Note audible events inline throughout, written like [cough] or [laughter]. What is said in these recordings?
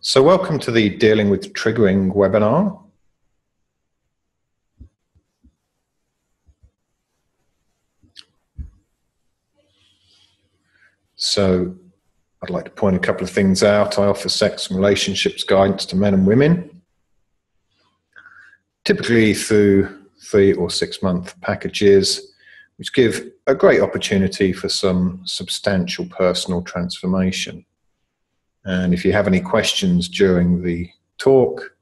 So, welcome to the Dealing with Triggering webinar. So, I'd like to point a couple of things out. I offer sex and relationships guidance to men and women, typically through three or six month packages, which give a great opportunity for some substantial personal transformation. And if you have any questions during the talk,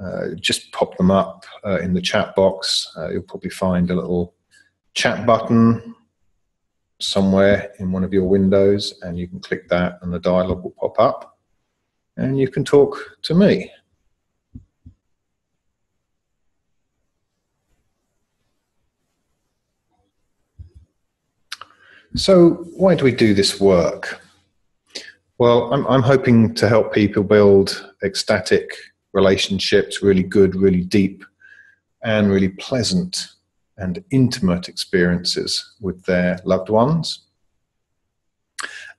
uh, just pop them up uh, in the chat box. Uh, you'll probably find a little chat button somewhere in one of your windows, and you can click that, and the dialog will pop up, and you can talk to me. So, why do we do this work? Well, I'm, I'm hoping to help people build ecstatic relationships, really good, really deep, and really pleasant and intimate experiences with their loved ones.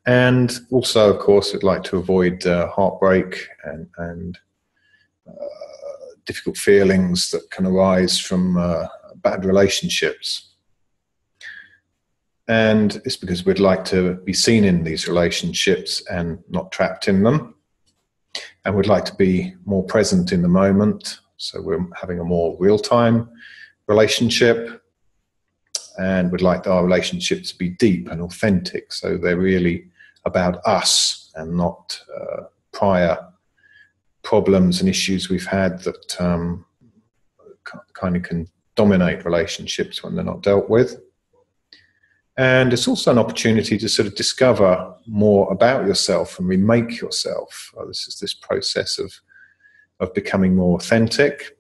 And also, of course, I'd like to avoid uh, heartbreak and, and uh, difficult feelings that can arise from uh, bad relationships. And it's because we'd like to be seen in these relationships and not trapped in them. And we'd like to be more present in the moment. So we're having a more real time relationship. And we'd like our relationship to be deep and authentic. So they're really about us and not uh, prior problems and issues we've had that um, kind of can dominate relationships when they're not dealt with. And it's also an opportunity to sort of discover more about yourself and remake yourself. Uh, this is this process of, of becoming more authentic.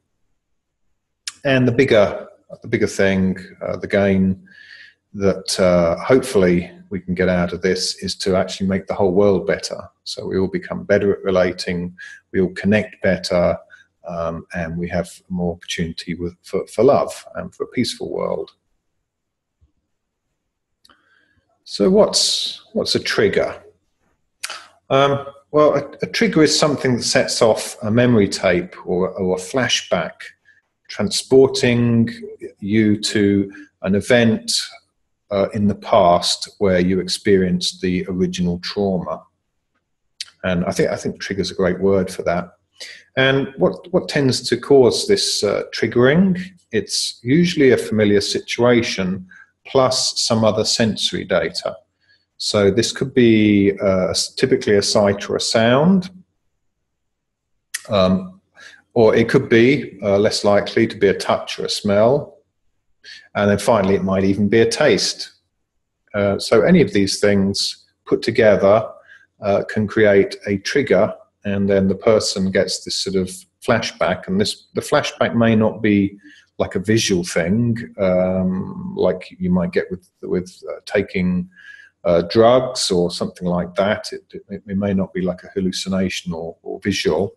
And the bigger, the bigger thing, uh, the gain that uh, hopefully we can get out of this is to actually make the whole world better. So we all become better at relating, we all connect better, um, and we have more opportunity with, for, for love and for a peaceful world. So what's what's a trigger? Um, well, a, a, trigger is something that sets off a memory tape or, or a flashback, transporting you to an event uh, in the past where you experienced the original trauma. And I think I think trigger is a great word for that. And what what tends to cause this uh, triggering? It's usually a familiar situation plus some other sensory data. So this could be uh, typically a sight or a sound, um, or it could be uh, less likely to be a touch or a smell, and then finally it might even be a taste. Uh, so any of these things put together uh, can create a trigger, and then the person gets this sort of flashback, and this the flashback may not be like a visual thing, um, like you might get with with uh, taking uh, drugs or something like that. It, it, it, may not be like a hallucination or, or visual,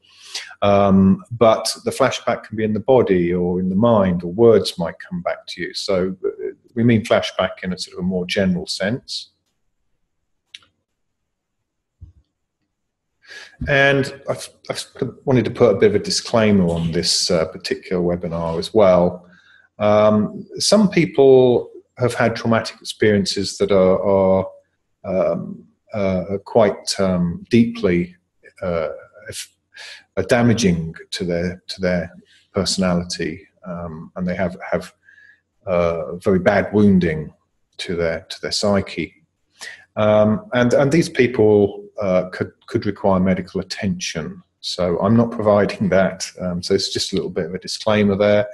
um, but the flashback can be in the body or in the mind, or words might come back to you. So uh, we mean flashback in a sort of a more general sense. And I've, wanted to put a bit of a disclaimer on this uh, particular webinar as well. Um, some people have had traumatic experiences that are, are um, uh, quite um, deeply uh, damaging to their to their personality, um, and they have have uh, very bad wounding to their to their psyche. Um, and and these people uh, could could require medical attention. So I'm not providing that. Um, so it's just a little bit of a disclaimer there.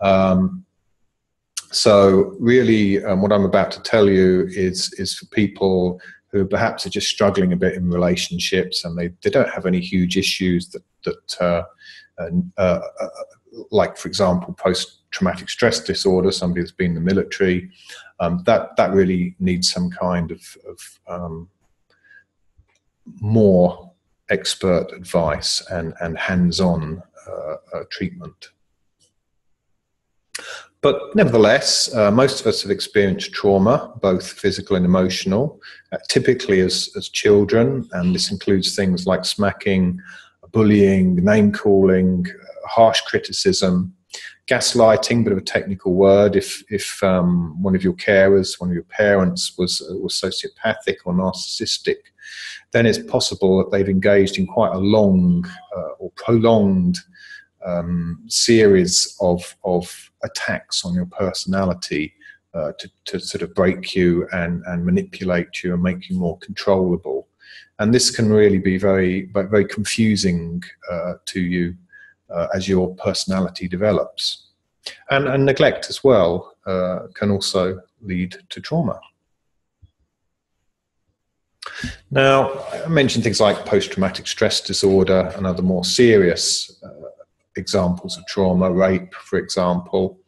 Um, so really, um, what I'm about to tell you is is for people who perhaps are just struggling a bit in relationships and they, they don't have any huge issues that that uh, uh, uh, like for example post traumatic stress disorder, somebody that's been in the military, um, that that really needs some kind of, of um, more expert advice and, and hands-on uh, uh, treatment. But nevertheless, uh, most of us have experienced trauma, both physical and emotional, uh, typically as, as children, and this includes things like smacking, bullying, name calling, uh, harsh criticism, gaslighting, bit of a technical word. If if um, one of your carers, one of your parents was was sociopathic or narcissistic, then it's possible that they've engaged in quite a long uh, or prolonged um, series of of attacks on your personality uh, to, to sort of break you and, and manipulate you and make you more controllable. And this can really be very, very confusing uh, to you uh, as your personality develops. And, and neglect as well uh, can also lead to trauma. Now, I mentioned things like post traumatic stress disorder and other more serious uh, examples of trauma, rape, for example,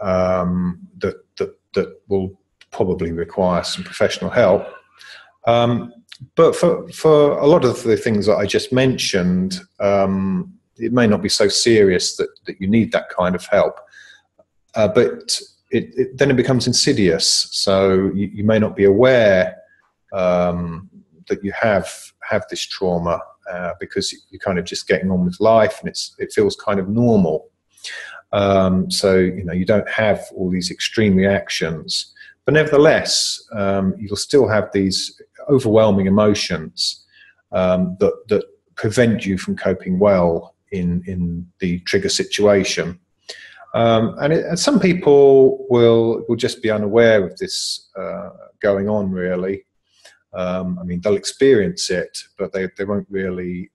um, that, that, that will probably require some professional help. Um, but for, for a lot of the things that I just mentioned, um, it may not be so serious that, that you need that kind of help. Uh, but it, it, then it becomes insidious. So you, you may not be aware um, that you have have this trauma uh, because you're kind of just getting on with life and it's it feels kind of normal. Um, so you know you don't have all these extreme reactions, but nevertheless um, you'll still have these overwhelming emotions um, that that prevent you from coping well in in the trigger situation. Um, and, it, and, some people will will just be unaware of this uh, going on really um, I mean, they'll experience it, but they, they won't really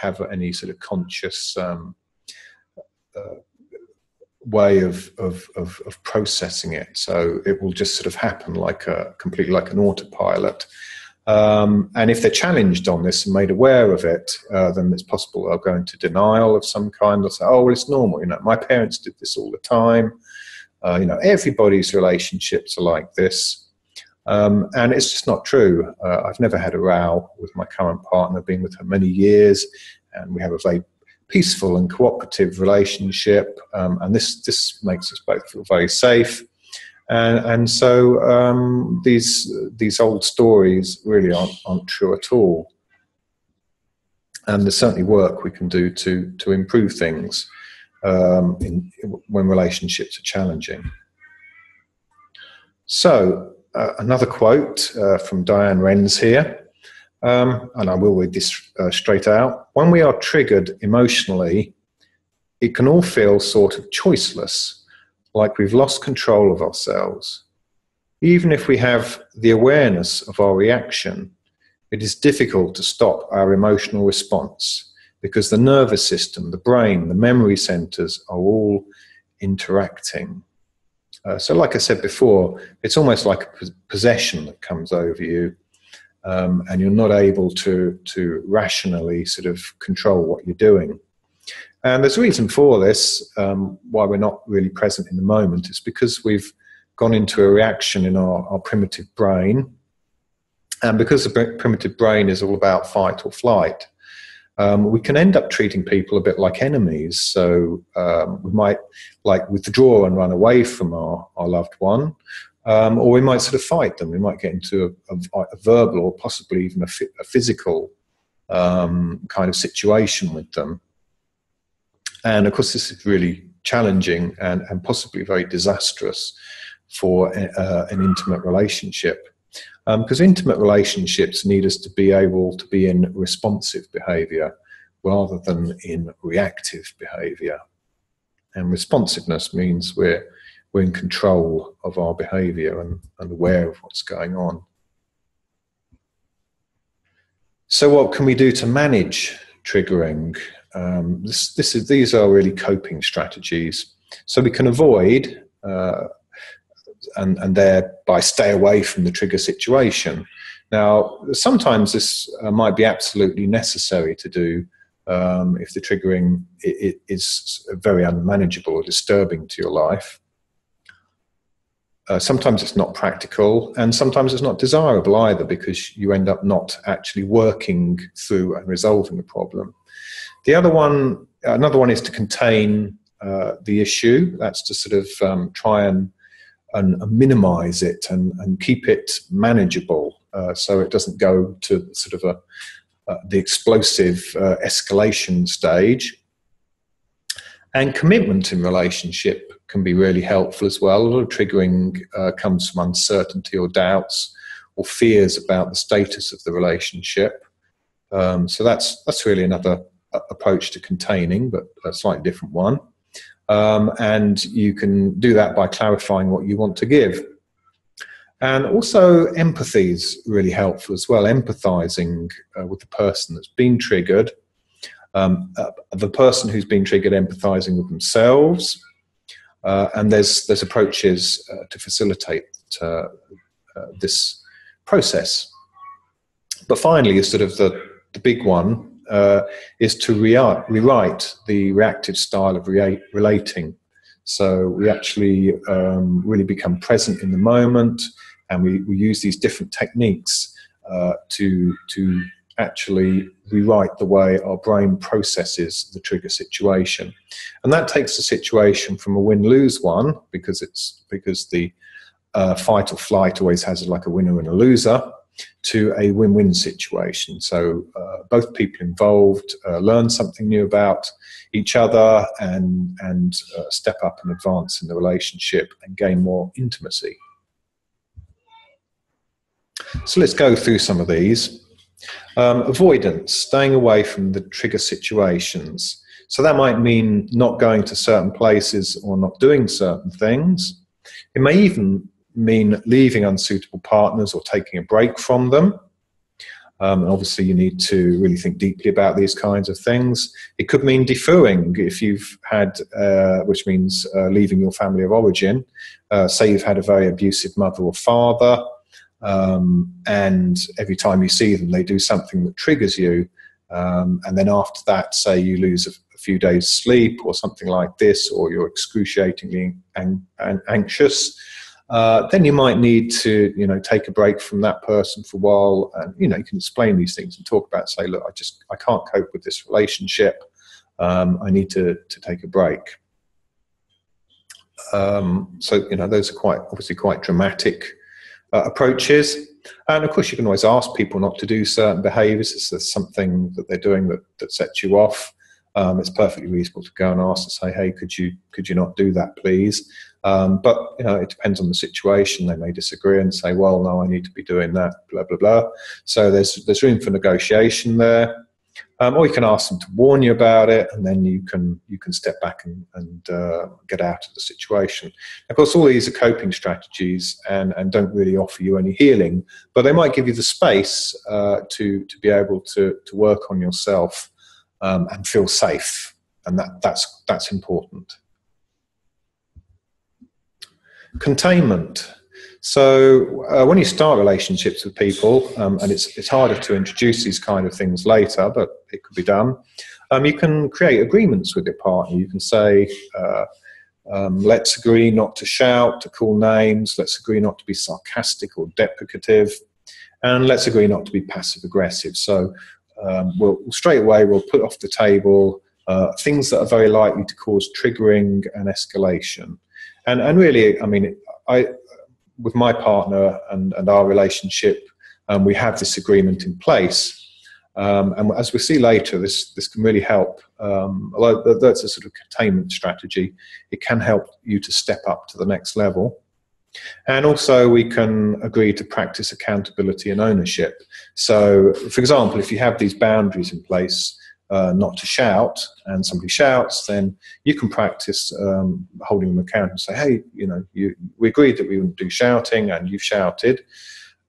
have any sort of conscious um, uh, way of, of, of, of, processing it. So it will just sort of happen like a completely like an autopilot. Um, and if they're challenged on this and made aware of it, uh, then it's possible they'll go into denial of some kind. They'll say, "Oh, well, it's normal. You know, my parents did this all the time. Uh, you know, everybody's relationships are like this." Um, and it's just not true. Uh, I've never had a row with my current partner, been with her many years, and we have a very peaceful and cooperative relationship. Um, and this, this makes us both feel very safe. And, and so um, these, these old stories really aren't, aren't true at all. And there's certainly work we can do to, to improve things um, in, when relationships are challenging. So, uh, another quote uh, from Diane Renz here, um, and I will read this uh, straight out. When we are triggered emotionally, it can all feel sort of choiceless, like we've lost control of ourselves. Even if we have the awareness of our reaction, it is difficult to stop our emotional response because the nervous system, the brain, the memory centers are all interacting. Uh, so, like I said before, it's almost like a possession that comes over you, um, and you're not able to to rationally sort of control what you're doing. And there's a reason for this. Um, why we're not really present in the moment is because we've gone into a reaction in our, our primitive brain, and because the primitive brain is all about fight or flight um, we can end up treating people a bit like enemies. So um, we might like withdraw and run away from our, our loved one, um, or we might sort of fight them. We might get into a, a, a verbal or possibly even a, a physical um, kind of situation with them. And of course, this is really challenging and, and possibly very disastrous for uh, an intimate relationship because um, intimate relationships need us to be able to be in responsive behavior rather than in reactive behavior. And responsiveness means we're, we're in control of our behavior and, and aware of what's going on. So, what can we do to manage triggering? Um, this, this is, these are really coping strategies. So, we can avoid uh, and, and thereby stay away from the trigger situation. Now, sometimes this uh, might be absolutely necessary to do um, if the triggering is very unmanageable or disturbing to your life. Uh, sometimes it's not practical, and sometimes it's not desirable either because you end up not actually working through and resolving the problem. The other one, another one, is to contain uh, the issue. That's to sort of um, try and, and, and, minimize it and, and keep it manageable uh, so it doesn't go to sort of a, uh, the explosive uh, escalation stage. And commitment in relationship can be really helpful as well. A lot of triggering uh, comes from uncertainty or doubts or fears about the status of the relationship. Um, so that's that's really another uh, approach to containing, but a slightly different one. Um, and you can do that by clarifying what you want to give. And also, empathy is really helpful as well. Empathizing uh, with the person that's been triggered, um, uh, the person who's been triggered, empathizing with themselves, uh, and there's there's approaches uh, to facilitate uh, uh, this process. But finally, is sort of the the big one uh, is to re- rewrite the reactive style of rea- relating. So we actually um, really become present in the moment, and we, we use these different techniques uh, to to actually rewrite the way our brain processes the trigger situation, and that takes the situation from a win-lose one because it's because the uh, fight or flight always has like a winner and a loser to a win-win situation. So uh, both people involved uh, learn something new about each other and and uh, step up and advance in the relationship and gain more intimacy. So let's go through some of these. Um, avoidance, staying away from the trigger situations. So that might mean not going to certain places or not doing certain things. It may even mean leaving unsuitable partners or taking a break from them. Um, and obviously, you need to really think deeply about these kinds of things. It could mean defooing if you've had, uh, which means uh, leaving your family of origin. Uh, say you've had a very abusive mother or father, um, and every time you see them, they do something that triggers you. Um, and then after that, say you lose a, a, few days' sleep or something like this, or you're excruciatingly ang- ang- anxious uh, then you might need to, you know, take a break from that person for a while, and you know, you can explain these things and talk about, say, look, I just I can't cope with this relationship. Um, I need to to take a break. Um, so you know, those are quite obviously quite dramatic uh, approaches. And of course, you can always ask people not to do certain behaviours. If there's something that they're doing that, that sets you off, um, it's perfectly reasonable to go and ask to say, "Hey, could you could you not do that, please?" Um, but you know, it depends on the situation. They may disagree and say, "Well, no, I need to be doing that." Blah blah blah. So there's there's room for negotiation there. Um, or you can ask them to warn you about it, and then you can you can step back and, and uh, get out of the situation. Of course, all these are coping strategies and, and don't really offer you any healing, but they might give you the space uh, to to be able to to work on yourself um, and feel safe, and that that's that's important. Containment. So uh, when you start relationships with people, um, and it's it's harder to introduce these kind of things later, but it could be done. Um, you can create agreements with your partner. You can say, uh, um, "Let's agree not to shout, to call names. Let's agree not to be sarcastic or deprecative, and let's agree not to be passive aggressive." So um, we'll straight away we'll put off the table uh, things that are very likely to cause triggering and escalation. And and really, I mean, I with my partner and, and our relationship, um, we have this agreement in place. Um, and as we'll see later, this this can really help. Um, although that's a sort of containment strategy, it can help you to step up to the next level. And also, we can agree to practice accountability and ownership. So, for example, if you have these boundaries in place, uh, not to shout, and somebody shouts, then you can practice um, holding them accountable and say, hey, you know, you, we agreed that we wouldn't do shouting, and you've shouted.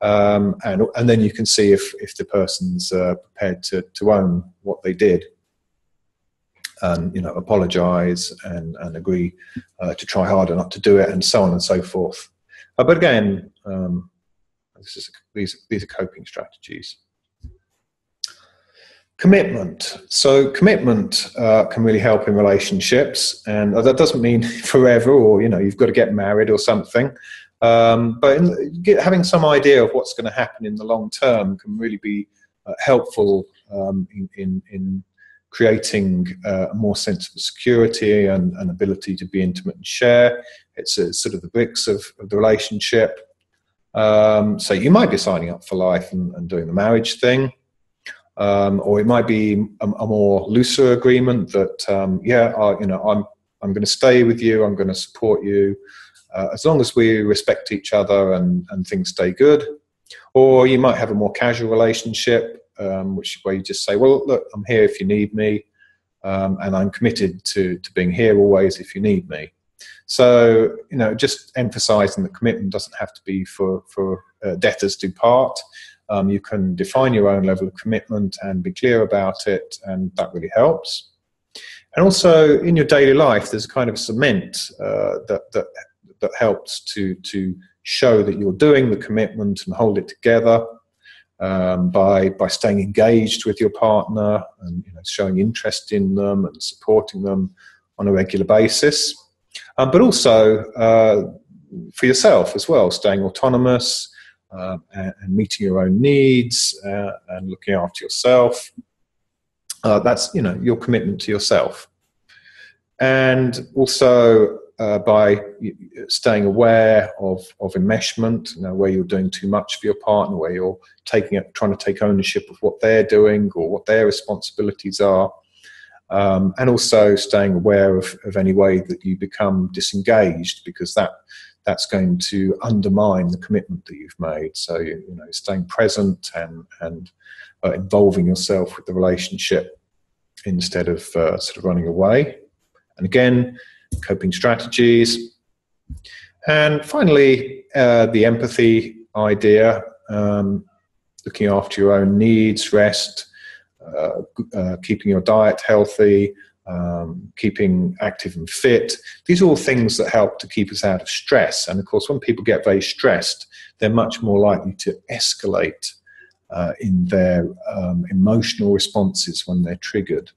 Um, and, and then you can see if, if the person's uh, prepared to, to own what they did and you know apologize and, and agree uh, to try harder not to do it and so on and so forth uh, but again um, is, these, these are coping strategies commitment so commitment uh, can really help in relationships and that doesn't mean [laughs] forever or you know you've got to get married or something um, but in, get, having some idea of what's going to happen in the long term can really be uh, helpful um, in, in, in creating uh, a more sense of security and an ability to be intimate and share. It's a, sort of the bricks of, of the relationship. Um, so you might be signing up for life and, and doing the marriage thing. Um, or it might be a, a more looser agreement that, um, yeah, I, you know, I'm, I'm going to stay with you, I'm going to support you, uh, as long as we respect each other and, and things stay good. Or you might have a more casual relationship, um, which where you just say, well, look, I'm here if you need me, um, and I'm committed to, to being here always if you need me. So, you know, just emphasizing that commitment doesn't have to be for, for uh, debtors to part. Um, you can define your own level of commitment and be clear about it, and that really helps. And also in your daily life, there's a kind of cement uh, that, that, that helps to, to show that you're doing the commitment and hold it together. Um, by by staying engaged with your partner and you know, showing interest in them and supporting them on a regular basis um, but also uh, for yourself as well, staying autonomous uh, and, and, meeting your own needs uh, and looking after yourself. Uh, that's you know your commitment to yourself, and also uh, by staying aware of of enmeshment, you know, where you're doing too much for your partner, where you're taking it, trying to take ownership of what they're doing or what their responsibilities are um, and also staying aware of, of any way that you become disengaged because that that's going to undermine the commitment that you've made. So you, know, staying present and and uh, involving yourself with the relationship instead of uh, sort of running away. And again, coping strategies. And finally, uh, the empathy idea, um, looking after your own needs, rest, uh, uh, keeping your diet healthy, um, keeping active and fit. These are all things that help to keep us out of stress. And of course, when people get very stressed, they're much more likely to escalate uh, in their um, emotional responses when they're triggered.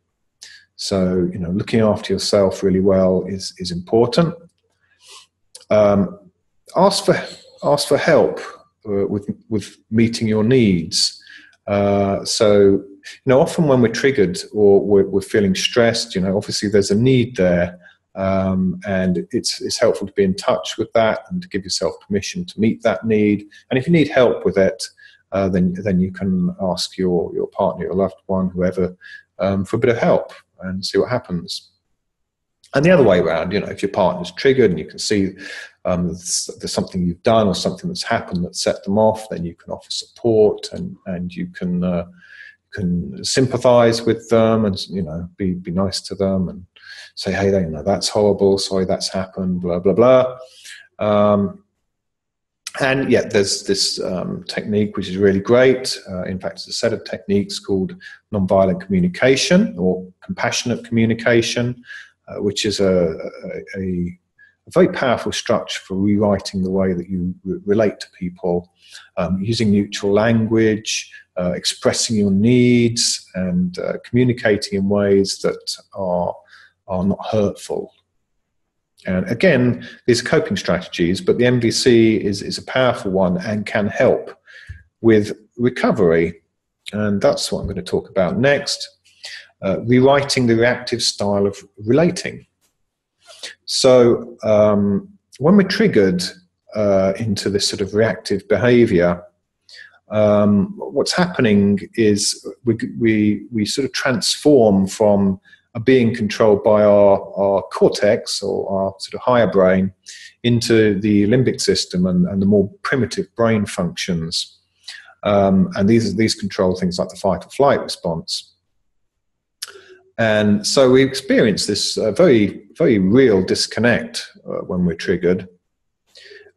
So, you know, looking after yourself really well is is important. Um, ask for ask for help uh, with with meeting your needs. Uh, so, know, often when we're triggered or we're, we're, feeling stressed, you know, obviously there's a need there. Um, and it's, it's helpful to be in touch with that and to give yourself permission to meet that need. And if you need help with it, uh, then, then you can ask your, your partner, your loved one, whoever, um, for a bit of help and see what happens. And the other way around, you know, if your partner's triggered and you can see um, there's, there's, something you've done or something that's happened that set them off, then you can offer support and, and you can uh, can sympathize with them and you know be be nice to them and say, hey, you know that's horrible. Sorry, that's happened. Blah blah blah. Um, and yet, there's this um, technique which is really great. Uh, in fact, it's a set of techniques called nonviolent communication or compassionate communication, uh, which is a, a, a, very powerful structure for rewriting the way that you re- relate to people, um, using neutral language, uh, expressing your needs, and uh, communicating in ways that are, are not hurtful. And again, these are coping strategies, but the NVC is, is a powerful one and can help with recovery. And that's what I'm going to talk about next uh, rewriting the reactive style of relating. So um, when we're triggered uh, into this sort of reactive behavior, um, what's happening is we, we, we sort of transform from a being controlled by our, our cortex or our sort of higher brain into the limbic system and, and the more primitive brain functions. Um, and these, these control things like the fight or flight response. And so we experience this uh, very, very real disconnect uh, when we're triggered.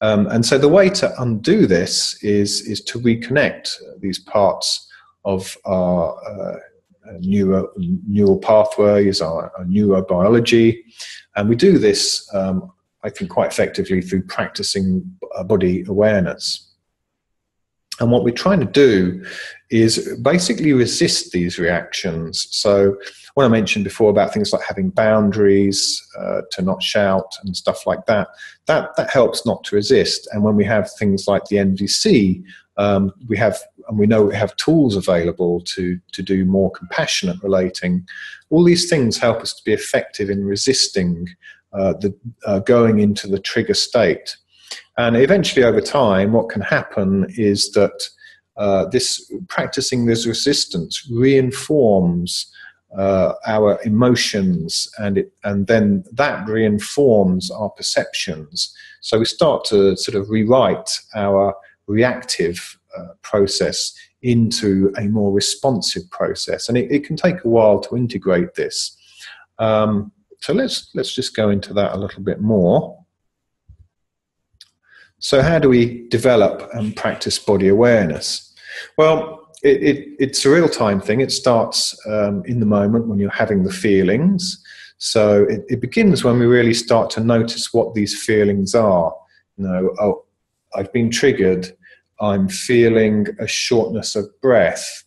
Um, and so the way to undo this is, is to reconnect these parts of our uh, neuro, neural pathways, our, our, neurobiology. And we do this, um, I think, quite effectively through practicing body awareness. And what we're trying to do is basically resist these reactions. So, when I mentioned before about things like having boundaries, uh, to not shout and stuff like that, that that helps not to resist. And when we have things like the NVC, Um, we have, and we know we have tools available to to do more compassionate relating. All these things help us to be effective in resisting uh, the uh, going into the trigger state. And eventually, over time, what can happen is that uh, this practicing this resistance reinforms uh, our emotions, and it, and then that reinforms our perceptions. So we start to sort of rewrite our reactive uh, process into a more responsive process, and it, it, can take a while to integrate this. Um, so let's let's just go into that a little bit more. So how do we develop and practice body awareness? Well, it, it, it's a real time thing. It starts um, in the moment when you're having the feelings. So it, it, begins when we really start to notice what these feelings are. You know, oh, I've been triggered. I'm feeling a shortness of breath.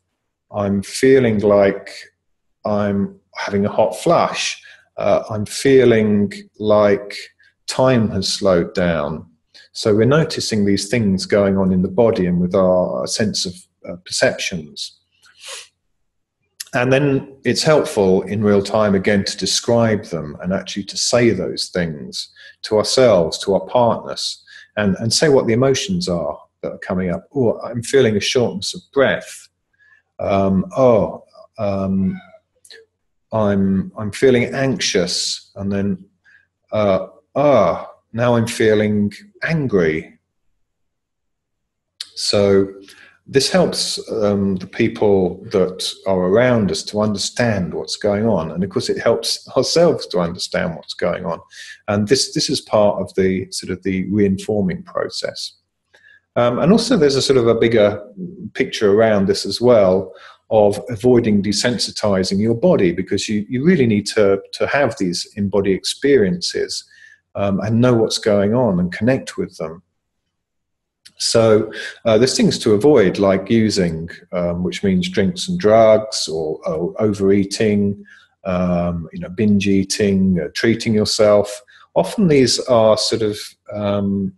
I'm feeling like I'm having a hot flush. Uh, I'm feeling like time has slowed down. So we're noticing these things going on in the body and with our sense of uh, perceptions. And then it's helpful in real time again to describe them and actually to say those things to ourselves, to our partners, and, and say what the emotions are that are coming up. Oh, I'm feeling a shortness of breath. Um, oh, um, I'm I'm feeling anxious, and then uh, ah, now I'm feeling angry. So this helps um, the people that are around us to understand what's going on, and of course, it helps [laughs] ourselves to understand what's going on. And this this is part of the sort of the reinforming process. Um, and also, there's a sort of a bigger picture around this as well of avoiding desensitizing your body because you, you really need to, to have these in body experiences um, and know what's going on and connect with them. So uh, there's things to avoid, like using, um, which means drinks and drugs, or, or overeating, um, you know, binge eating, uh, treating yourself. Often these are sort of um,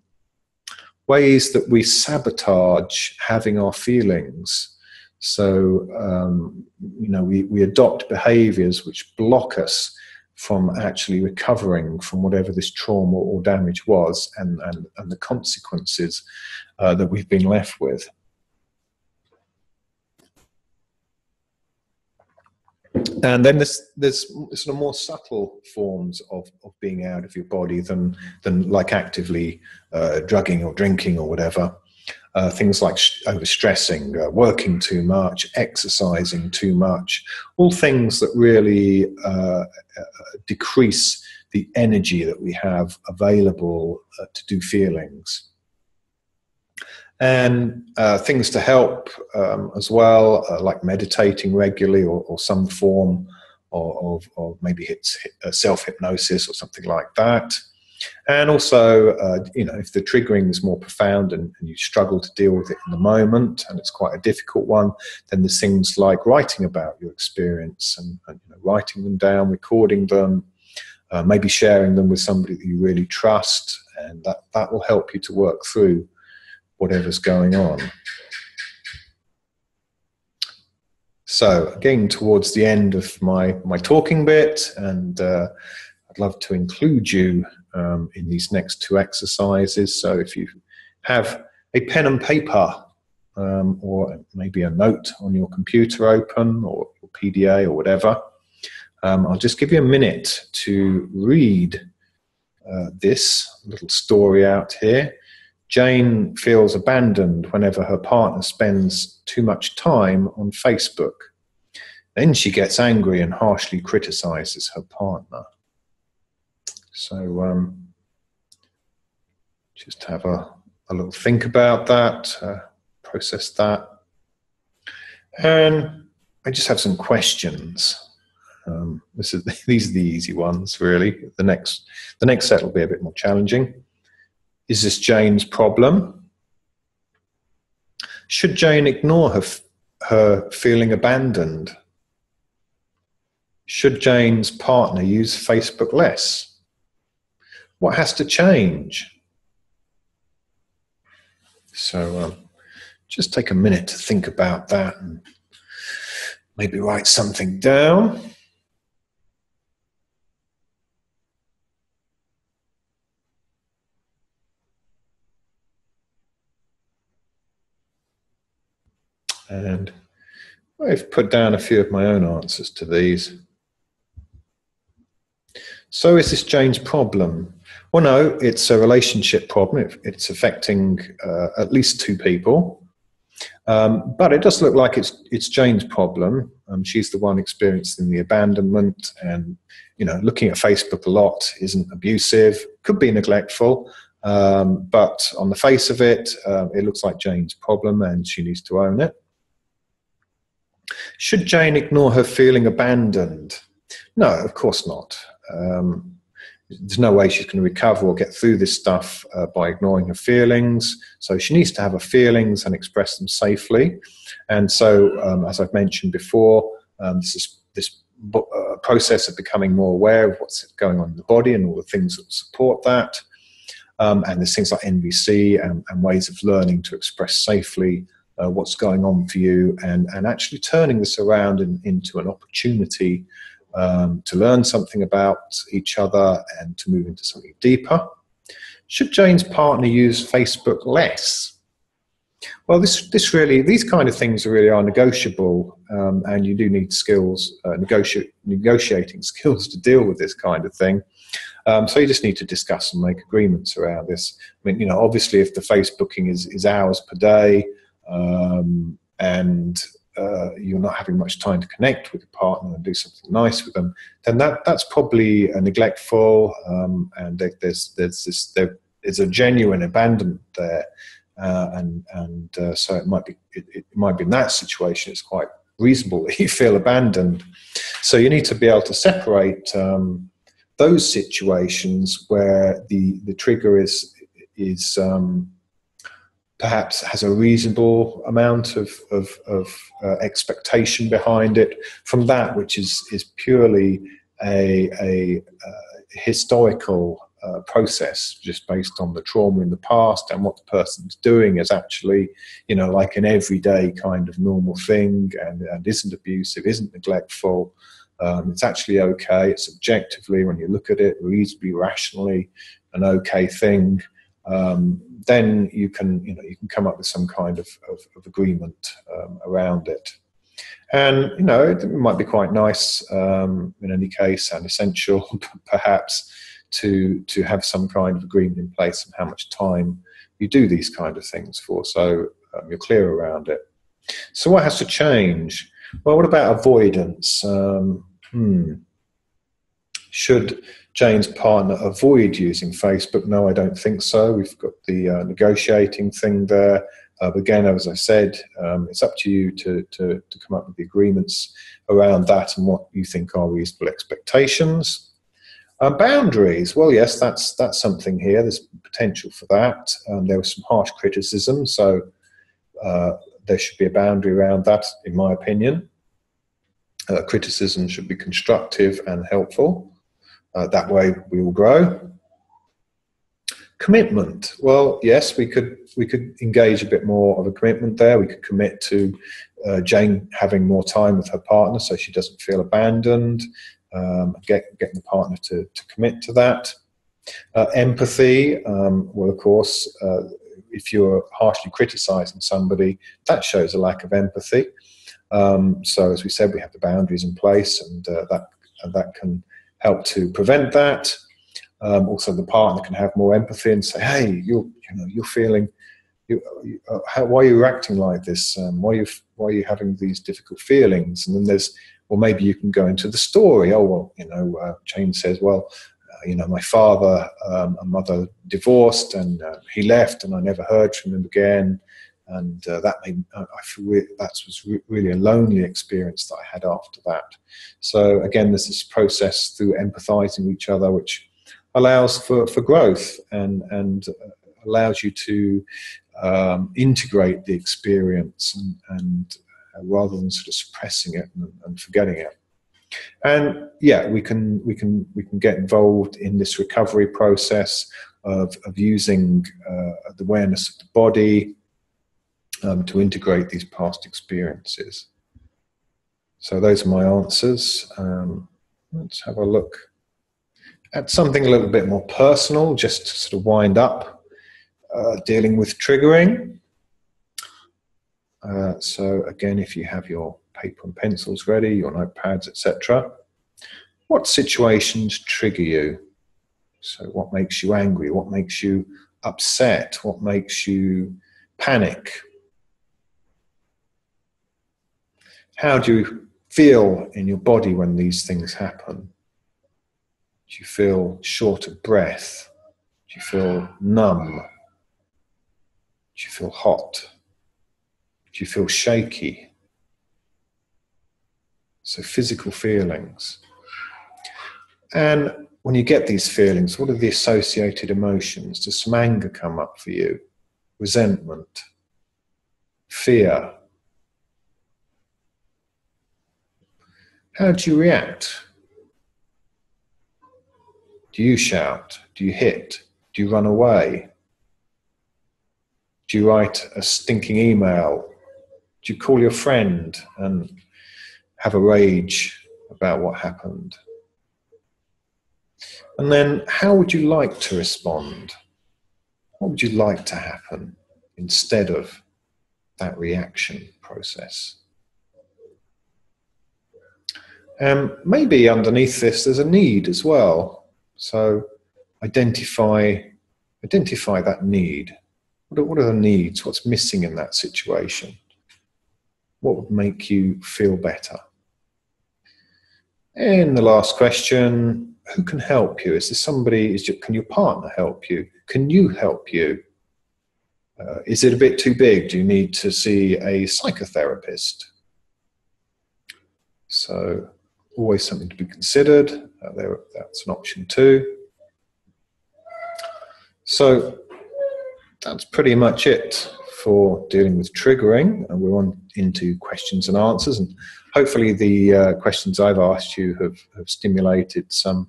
ways that we sabotage having our feelings. So um, you know, we, we adopt behaviours which block us from actually recovering from whatever this trauma or damage was and, and, and the consequences uh, that we've been left with. And then there's, there's sort of more subtle forms of, of being out of your body than, than like actively uh, drugging or drinking or whatever. Uh, things like sh- overstressing, uh, working too much, exercising too much, all things that really uh, uh decrease the energy that we have available uh, to do feelings. And uh, things to help um, as well, like meditating regularly or, or some form of, of, maybe self hypnosis or something like that. And also, uh, you know, if the triggering is more profound and, and, you struggle to deal with it in the moment, and it's quite a difficult one, then there's things like writing about your experience and, and you know, writing them down, recording them, uh, maybe sharing them with somebody that you really trust, and that, that will help you to work through whatever's going on. So, getting towards the end of my, my talking bit, and uh, I'd love to include you um, in these next two exercises. So if you have a pen and paper um, or maybe a note on your computer open or PDA or whatever, um, I'll just give you a minute to read uh, this little story out here. Jane feels abandoned whenever her partner spends too much time on Facebook. Then she gets angry and harshly criticizes her partner. So um, just have a, a little think about that, uh, process that. And I just have some questions. Um, this is [laughs] these are the easy ones, really. The next, the next set will be a bit more challenging. Is this Jane's problem? Should Jane ignore her her feeling abandoned? Should Jane's partner use Facebook less? What has to change? So um, just take a minute to think about that and maybe write something down. And I've put down a few of my own answers to these. So, is this Jane's problem? Well, no, it's a relationship problem. it's affecting uh, at least two people. Um, but it does look like it's it's Jane's problem. Um, she's the one experiencing the abandonment, and you know, looking at Facebook a lot isn't abusive. Could be neglectful, um, but on the face of it, uh, it looks like Jane's problem, and she needs to own it. Should Jane ignore her feeling abandoned? No, of course not. Um, there's no way she's going to recover or get through this stuff uh, by ignoring her feelings. So she needs to have her feelings and express them safely. And so, um, as I've mentioned before, um, this is this uh, process of becoming more aware of what's going on in the body and all the things that support that. Um, and there's things like NVC and, and, ways of learning to express safely uh, what's going on for you and, and actually turning this around in, into an opportunity um, to learn something about each other and to move into something deeper. Should Jane's partner use Facebook less? Well, this this really these kind of things are really are negotiable, um, and you do need skills, uh, negoti- negotiating [laughs] skills to deal with this kind of thing. Um, so you just need to discuss and make agreements around this. I mean, you know, obviously, if the Facebooking is is hours per day, um, and uh, you're not having much time to connect with your partner and do something nice with them, then that that's probably a neglectful, um, and there's there's this there is a genuine abandonment there, uh, and and uh, so it might be it, it, might be in that situation. It's quite reasonable [laughs] that you feel abandoned. So you need to be able to separate um, those situations where the the trigger is is um, perhaps has a reasonable amount of, of, of uh, expectation behind it from that which is, is purely a, a uh, historical uh, process just based on the trauma in the past and what the person's doing is actually you know like an everyday kind of normal thing and, and isn't abusive isn't neglectful. Um, it's actually okay it's objectively when you look at it reasonably rationally an okay thing um, then you can you know you can come up with some kind of, of, of agreement um, around it. And you know it might be quite nice um, in any case and essential [laughs] perhaps to to have some kind of agreement in place on how much time you do these kind of things for, so um, you're clear around it. So what has to change? Well, what about avoidance? Um, hmm. Should Jane's partner avoid using Facebook? No, I don't think so. We've got the uh, negotiating thing there. Uh, again, as I said, um, it's up to you to, to, to come up with the agreements around that and what you think are reasonable expectations. Uh, boundaries, well, yes, that's that's something here. There's potential for that. Um, there was some harsh criticism, so uh, there should be a boundary around that, in my opinion. Uh, criticism should be constructive and helpful. Uh, that way, we will grow. Commitment. Well, yes, we could we could engage a bit more of a commitment there. We could commit to uh, Jane having more time with her partner, so she doesn't feel abandoned. Um, get, getting the partner to, to commit to that. Uh, empathy. Um, well, of course, uh, if you're harshly criticizing somebody, that shows a lack of empathy. Um, so, as we said, we have the boundaries in place, and uh, that that can help to prevent that. Um, also, the partner can have more empathy and say, "Hey, you're you know you're feeling." You, uh, how, why are you acting like this? Um, why are you why are you having these difficult feelings? And then there's well, maybe you can go into the story. Oh well, you know, uh, Jane says, well, uh, you know, my father um, and mother divorced, and uh, he left, and I never heard from him again and uh, that made uh, I re- that was re- really a lonely experience that I had after that. So again, there's this process through empathizing with each other, which allows for, for growth and and uh, allows you to um, integrate the experience and, and uh, rather than sort of suppressing it and, and forgetting it. And yeah, we can we can we can get involved in this recovery process of, of using uh, the awareness of the body, um, to integrate these past experiences. So those are my answers. Um, let's have a look at something a little bit more personal, just to sort of wind up uh, dealing with triggering. Uh, so again, if you have your paper and pencils ready, your notepads, etc., what situations trigger you? So what makes you angry? What makes you upset? What makes you panic? How do you feel in your body when these things happen? Do you feel short of breath? Do you feel numb? Do you feel hot? Do you feel shaky? So, physical feelings. And when you get these feelings, what are the associated emotions? Does some anger come up for you? Resentment? Fear? How do you react? Do you shout? Do you hit? Do you run away? Do you write a stinking email? Do you call your friend and have a rage about what happened? And then, how would you like to respond? What would you like to happen instead of that reaction process? Um, maybe underneath this, there's a need as well. So identify identify that need. What are, what are the needs? What's missing in that situation? What would make you feel better? And the last question: Who can help you? Is there somebody? Is your, can your partner help you? Can you help you? Uh, is it a bit too big? Do you need to see a psychotherapist? So always something to be considered. Uh, there, that's an option too. So that's pretty much it for dealing with triggering. And we're on into questions and answers. And hopefully, the uh, questions I've asked you have, have stimulated some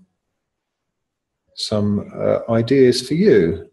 some uh, ideas for you